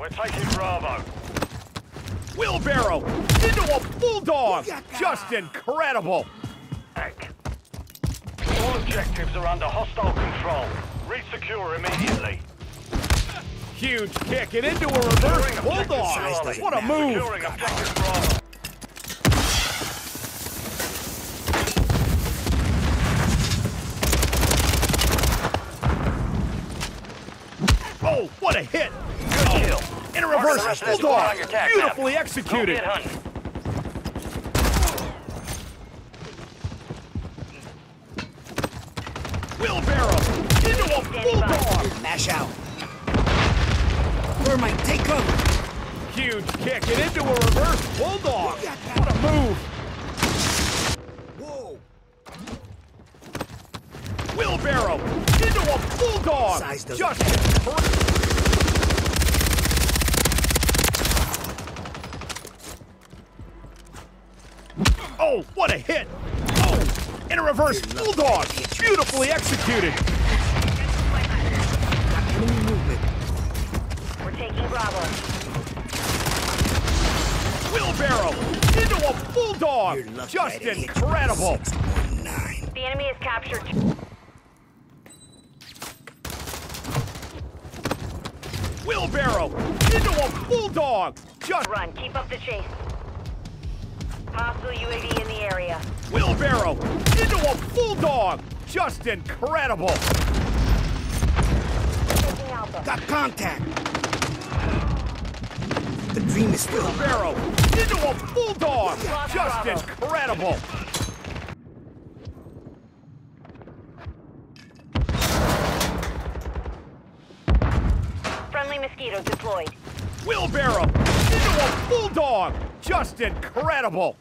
We're taking Bravo. Wheelbarrow into a bulldog. Just incredible. Hank. All objectives are under hostile control. Resecure immediately. Huge kick and into a reverse bulldog. What a move. Securing objective Bravo. Oh, what a hit. Good kill. In a reverse rest of this bulldog. squad on your tac Beautifully executed. Go get hunting. Wheelbarrow into a bulldog. Mash out. Thermite, take cover. Huge kick and into a reverse bulldog. What a move. Whoa. Wheelbarrow into a bulldog. Size doesn't Just Oh, what a hit! Oh, in a reverse bulldog, beautifully executed. We're taking Bravo. Wheelbarrow into a bulldog, just incredible. The enemy is captured. Wheelbarrow into a bulldog, just Run. Keep up the chase. Hostile UAV in the area. wheelbarrow into a bulldog, just incredible. Got contact. The dream is still. Wheelbarrow into a bulldog, Lost just Bravo. incredible. Friendly mosquito deployed. Wheelbarrow into a bulldog, just incredible.